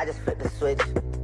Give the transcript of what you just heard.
I just flipped the switch.